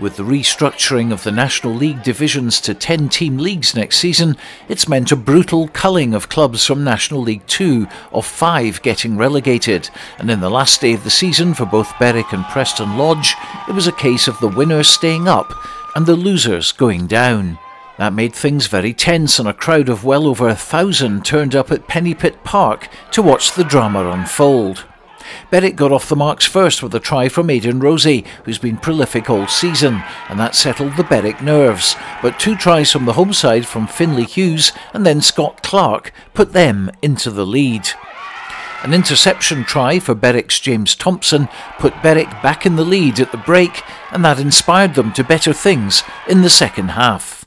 With the restructuring of the National League divisions to 10 team leagues next season, it's meant a brutal culling of clubs from National League 2, of five getting relegated. And in the last day of the season for both Berwick and Preston Lodge, it was a case of the winners staying up and the losers going down. That made things very tense, and a crowd of well over a thousand turned up at Pennypit Park to watch the drama unfold. Berwick got off the marks first with a try from Aidan Rozee, who's been prolific all season, and that settled the Berwick nerves. But two tries from the home side from Finlay Hughes and then Scott Clark put them into the lead. An interception try for Berwick's James Thompson put Berwick back in the lead at the break, and that inspired them to better things in the second half.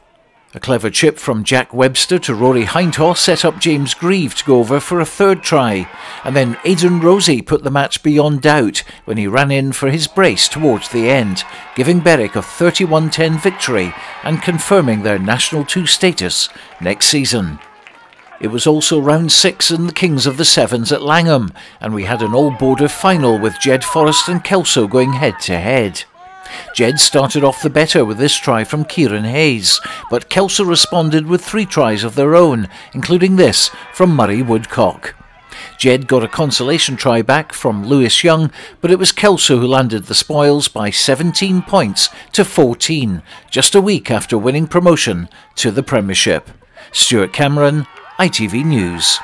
A clever chip from Jack Webster to Rory Hindhaugh set up James Grieve to go over for a third try, and then Aidan Rozee put the match beyond doubt when he ran in for his brace towards the end, giving Berwick a 31 10 victory and confirming their National 2 status next season. It was also round six in the Kings of the Sevens at Langholm, and we had an all border final with Jed-Forest and Kelso going head to head. Jed started off the better with this try from Kieran Hayes, but Kelso responded with three tries of their own, including this from Murray Woodcock. Jed got a consolation try back from Lewis Young, but it was Kelso who landed the spoils by 17 points to 14, just a week after winning promotion to the Premiership. Stuart Cameron, ITV News.